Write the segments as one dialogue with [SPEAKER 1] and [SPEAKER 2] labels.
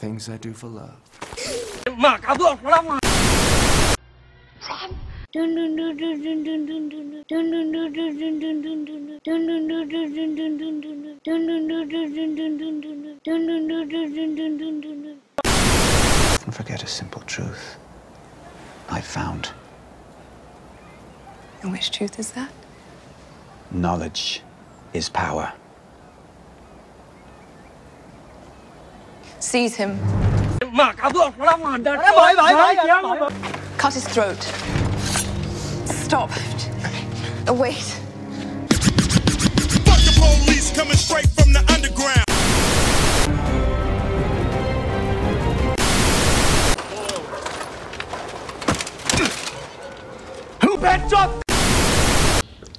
[SPEAKER 1] things I do for love.
[SPEAKER 2] Don't forget a simple truth. I found
[SPEAKER 3] And which truth is that?
[SPEAKER 2] knowledge is power.
[SPEAKER 3] Seize him. Cut his throat. Stop. Uh, Wait.
[SPEAKER 4] Fuck the police coming straight from the underground.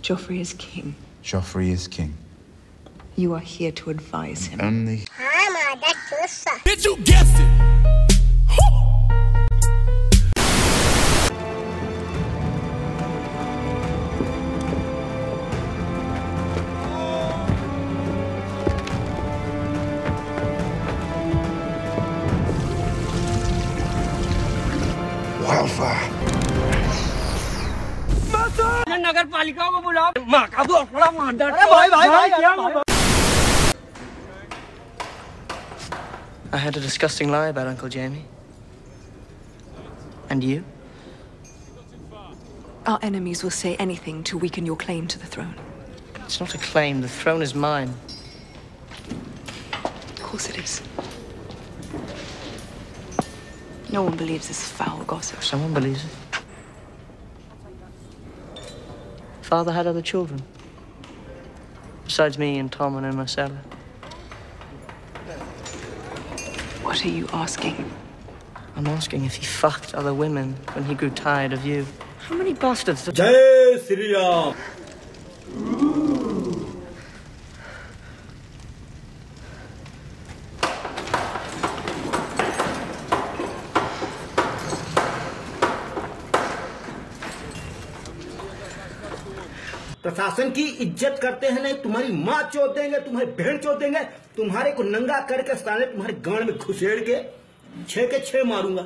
[SPEAKER 5] Joffrey is king.
[SPEAKER 2] Joffrey is king.
[SPEAKER 5] You are here to advise him
[SPEAKER 2] Only
[SPEAKER 4] Did you guess it?
[SPEAKER 2] wildfire.
[SPEAKER 6] नगर पालिका को बुलाओ माँ का वो थोड़ा मारदा अरे भाई भाई भाई
[SPEAKER 7] I had a disgusting lie about Uncle Jaime. And you?
[SPEAKER 5] Our enemies will say anything to weaken your claim to the throne.
[SPEAKER 7] It's not a claim. The throne is mine.
[SPEAKER 5] Of course it is. No one believes this foul gossip.
[SPEAKER 7] Someone believes it. Father had other children. Besides me and Tommen and Myrcella.
[SPEAKER 5] What are you asking?
[SPEAKER 7] I'm asking if he fucked other women when he grew tired of you. How many bastards
[SPEAKER 6] Jai Sri Ram!
[SPEAKER 8] प्रशासन की इज़्ज़त करते हैं, नहीं, तुम्हारी माँ चोट देंगे, तुम्हारी बहन चोट देंगे, तुम्हारे को नंगा करके साले तुम्हारे गांड में घुसेड़ के छे के छे मारूँगा।